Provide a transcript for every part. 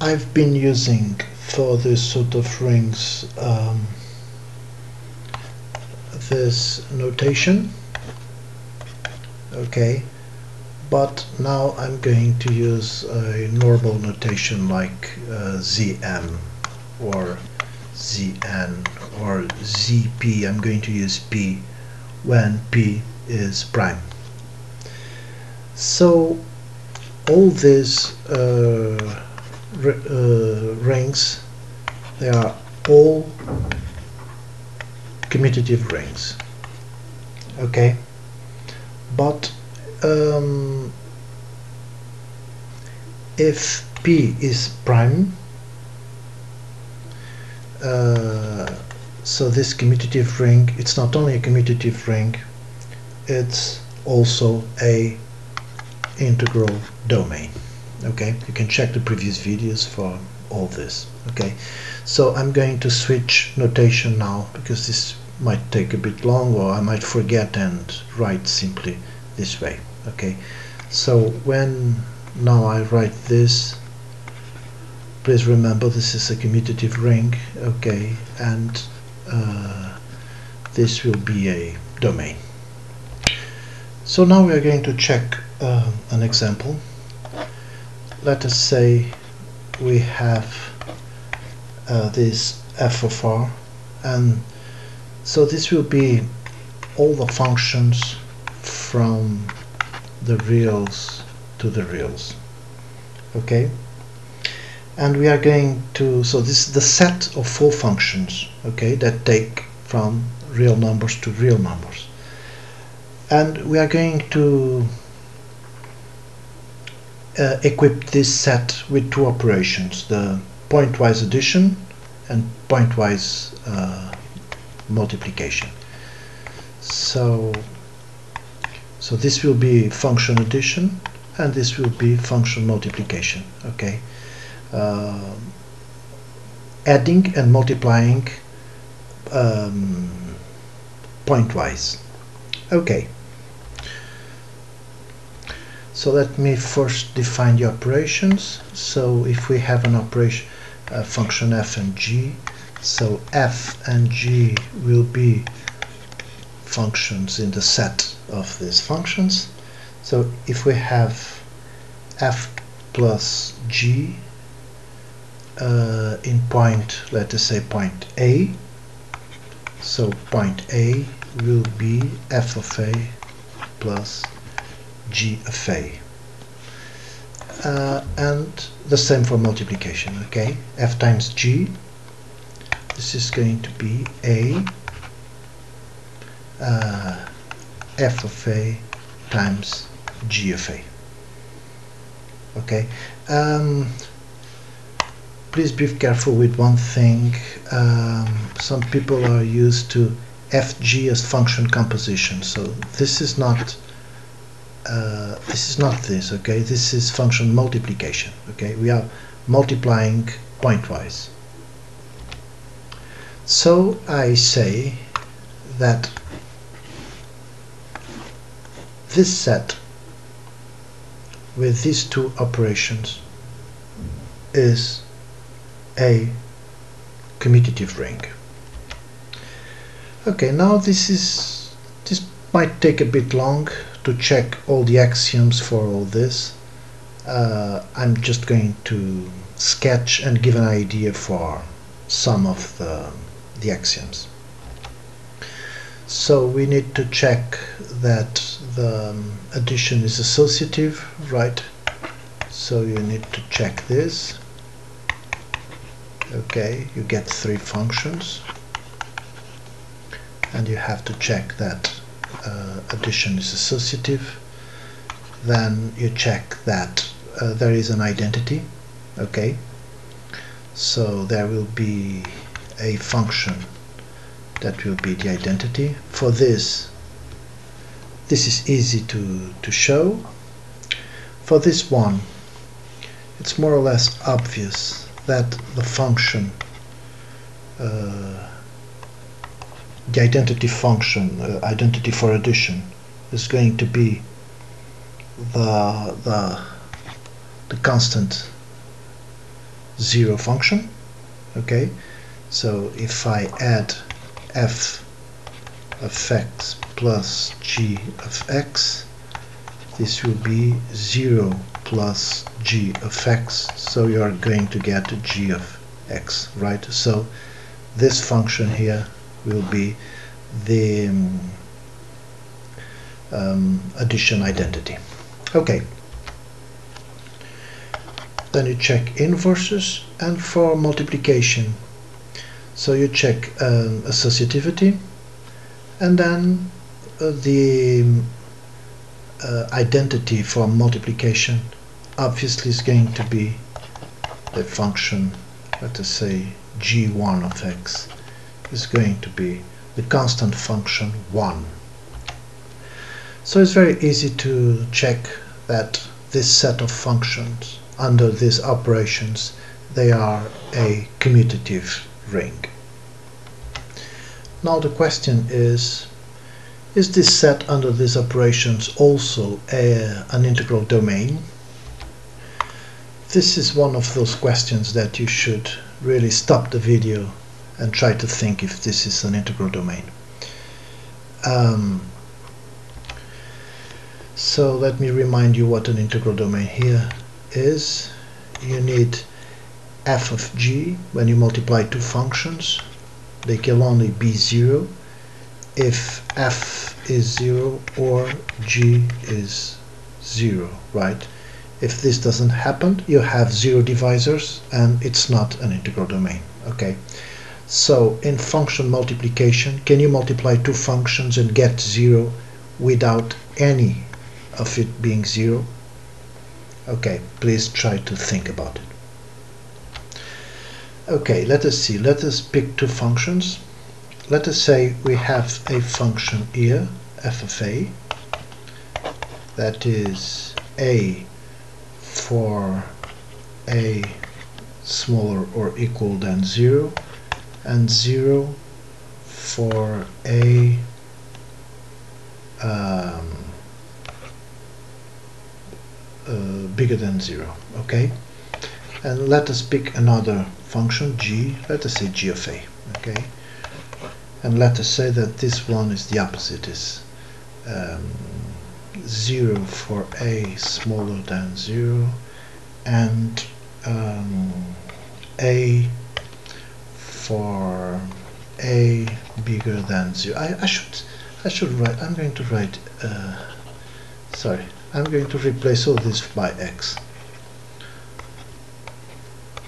I've been using for this sort of rings um, this notation. Okay. But now I'm going to use a normal notation like uh, ZM or ZN or ZP I'm going to use P when P is prime. So all these uh, uh, rings they are all commutative rings okay? But um, if P is prime uh, so this commutative ring it's not only a commutative ring it's also a integral domain okay? You can check the previous videos for all this okay? So I'm going to switch notation now because this might take a bit long or I might forget and write simply this way okay? So when now I write this please remember this is a commutative ring okay? And uh, this will be a domain. So now we are going to check uh, an example let us say we have uh, this f of r and so this will be all the functions from the reals to the reals okay? And we are going to so this is the set of four functions okay that take from real numbers to real numbers. And we are going to uh, equip this set with two operations, the pointwise addition and pointwise uh, multiplication. So, so this will be function addition and this will be function multiplication. Okay, uh, adding and multiplying um, pointwise. Okay. So let me first define the operations. So if we have an operation uh, function f and g, so f and g will be functions in the set of these functions. So if we have f plus g uh, in point, let us say point A, so point A will be f of A plus g of a. Uh, and the same for multiplication, okay? f times g, this is going to be a uh, f of a times g of a. Okay, um, please be careful with one thing. Um, some people are used to fg as function composition, so this is not uh, this is not this okay? This is function multiplication okay? We are multiplying pointwise. So I say that this set with these two operations is a commutative ring. Okay now this is this might take a bit long to check all the axioms for all this. Uh, I'm just going to sketch and give an idea for some of the, the axioms. So we need to check that the um, addition is associative right? So you need to check this. Okay you get three functions. And you have to check that uh, addition is associative then you check that uh, there is an identity okay? So there will be a function that will be the identity. For this this is easy to to show. For this one it's more or less obvious that the function uh, the identity function, uh, identity for addition, is going to be the the the constant zero function okay? So if I add f of x plus g of x this will be 0 plus g of x. So you are going to get g of x right? So this function here will be the um, um, addition identity. Okay. Then you check inverses and for multiplication. So you check um, associativity and then uh, the um, uh, identity for multiplication obviously is going to be the function let us say g1 of x is going to be the constant function 1 so it's very easy to check that this set of functions under these operations they are a commutative ring. Now the question is is this set under these operations also a, an integral domain? This is one of those questions that you should really stop the video and try to think if this is an integral domain. Um, so let me remind you what an integral domain here is. You need f of g. When you multiply two functions they can only be 0 if f is 0 or g is 0 right? If this doesn't happen you have zero divisors and it's not an integral domain okay so in function multiplication can you multiply two functions and get 0 without any of it being 0 Okay, please try to think about it. Okay, let us see. Let us pick two functions. Let us say we have a function here, f of a, that is a for a smaller or equal than 0 and 0 for a um, uh, bigger than 0 okay? And let us pick another function g let us say g of a okay? And let us say that this one is the opposite is um, 0 for a smaller than 0 and um, a for a bigger than 0 I, I should I should write I'm going to write uh, sorry I'm going to replace all this by x.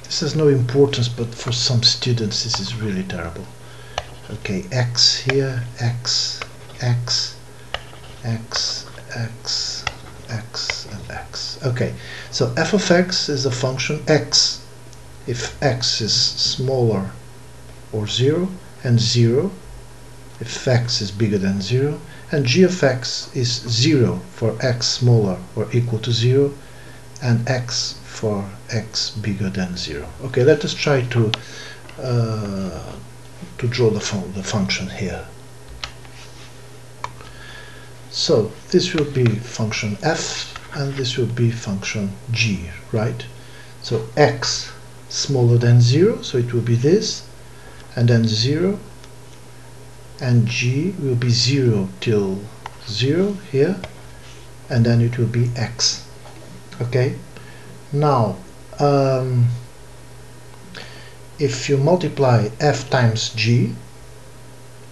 This has no importance, but for some students this is really terrible. Okay, x here, x, x, x, x, x, and x. Okay, so f of x is a function x if x is smaller or 0 and 0 if x is bigger than 0 and g of x is 0 for x smaller or equal to 0 and x for x bigger than 0. Okay, let us try to uh, to draw the, fun the function here. So this will be function f and this will be function g, right? So x smaller than 0, so it will be this, and then 0 and g will be 0 till 0 here. And then it will be x. Okay? Now um, if you multiply f times g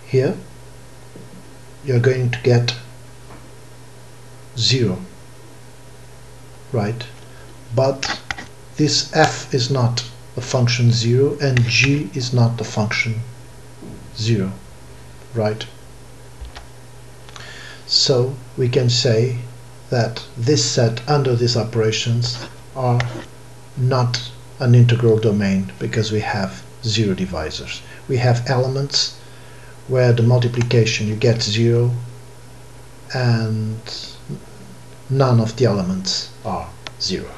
here you're going to get 0 right? But this f is not a function 0 and g is not the function 0 right? So we can say that this set under these operations are not an integral domain because we have zero divisors. We have elements where the multiplication you get zero and none of the elements are zero.